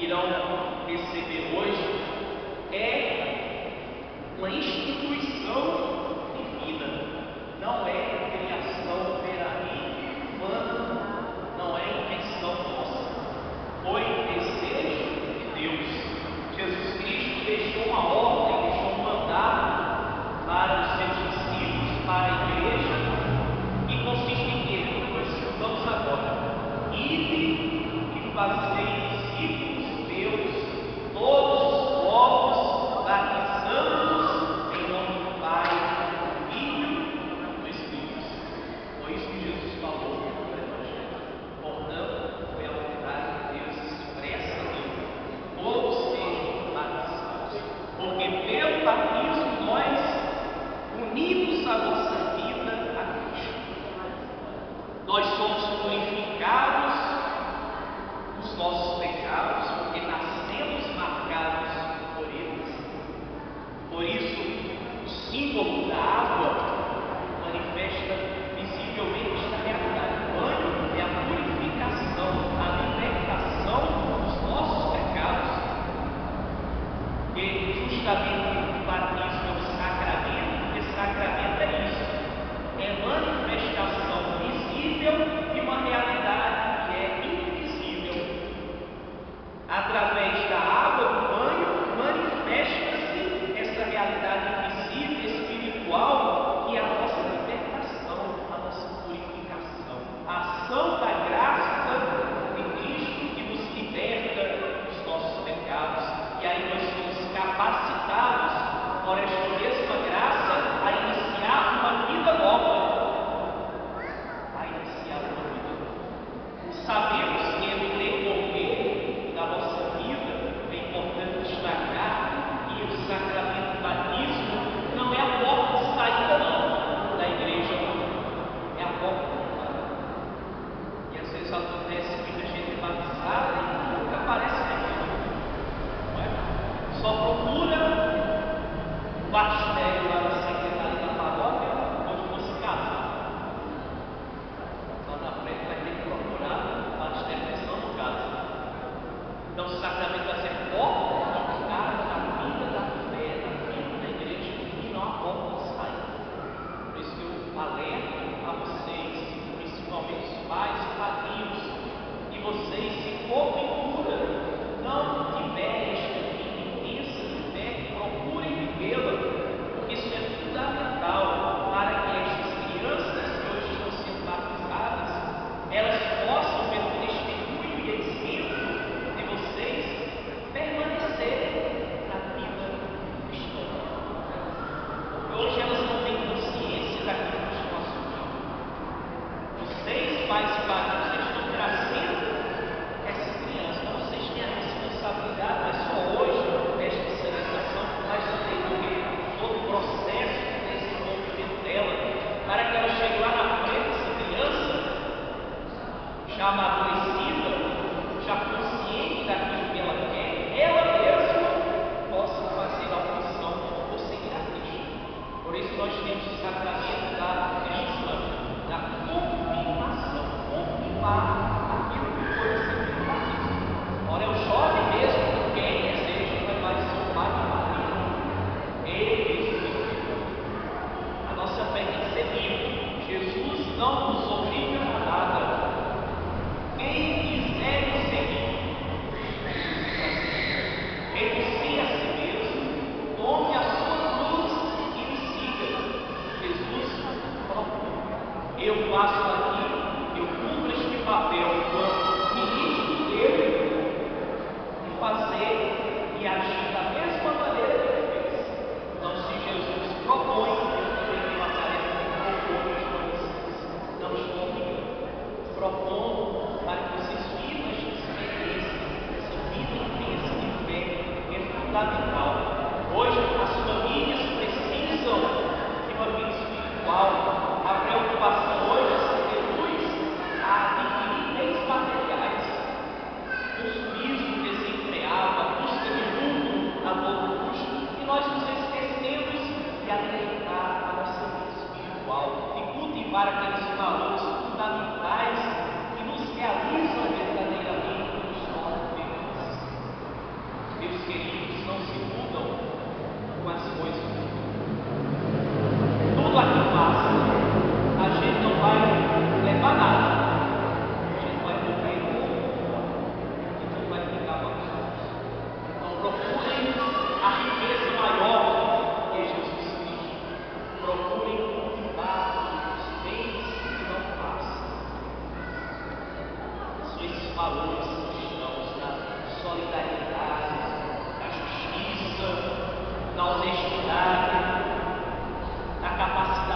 irão receber hoje é uma instituição divina, não é Por isso, o símbolo da água manifesta visivelmente a realidade. O banho é a purificação, a libertação dos nossos pecados, que justamente eu faço para aqueles valores fundamentais que nos realizam verdadeiramente nos tornam felizes. Meus queridos, não se mudam com as coisas do mundo. Tudo aqui passa. valores cristãos, na solidariedade, na justiça, na honestidade, na capacidade.